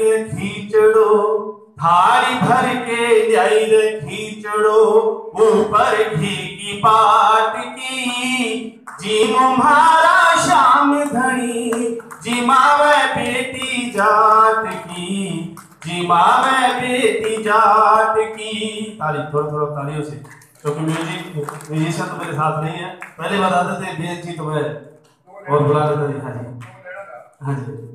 खींचड़ो थाली भर के लाई रे खींचड़ो ऊपर घी की पाट की। जी मुम्हारा शाम धनी जी मावे बेटी जात की। जी मावे बेटी जात की। ताली, थोड़ा थोड़ा तालियों से। क्योंकि म्यूज़िक, म्यूजिशियन तो मेरे साथ नहीं है। पहले बताते थे बेच जी तो मैं और बुला देता हाँ जी। हाँ जी।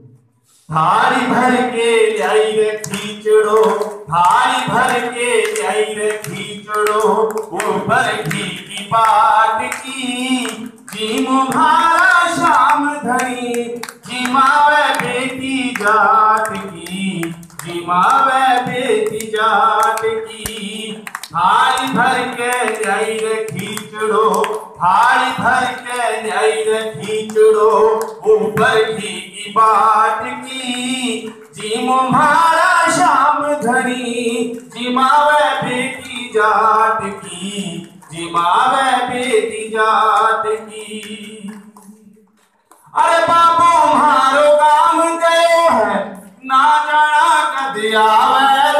थाली भर के लाई रे खींचड़ो थाली भर के लाई रे खींचड़ो ऊपर घी की पाट की। जी मुहारा शाम धनी जी मावे बेटी जाट की। जी मावे बेटी जाट की। थाली भर के लाई रे खींचड़ो थाली भर के लाई रे खींचड़ो ऊपर की। बाट की जी मुम्हारा शाम धनी जी मावे बेटी जात की। जी मावे बेटी जाट की। अरे बाबू, मारो काम गयो है, ना जाना कद आवे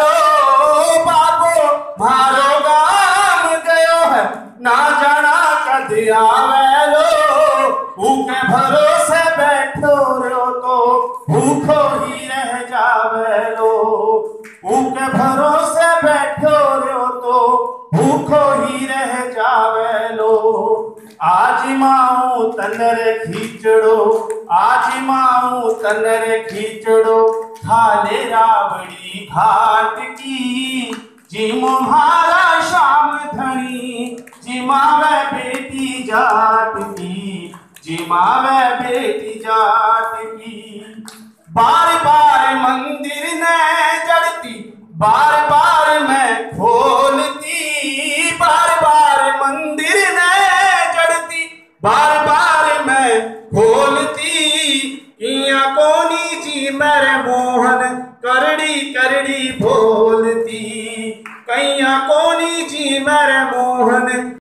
बाबू, मारो काम गयो है, ना जाना कद आवे रो। उके भरोसे बैठो रो तो भूखो ही रह जावे लो। उके भरोसे बैठो रो तो भूखो ही रह जावे लो। आज माऊ तनर खींचड़ो, आज माऊ तनर खींचड़ो, थाले रावड़ी घाट की। जी मुहारा शाम धनी जी मावे बेटी जाट जिमा में बेटी जात की बार बार मंदिर ने जड़ती, बार बार मैं खोलती। बार बार मंदिर ने जड़ती, बार बार मैं खोलती। कोनी जी मेरे मोहन करड़ी करड़ी बोलती। कैया कोनी जी मेरे मोहन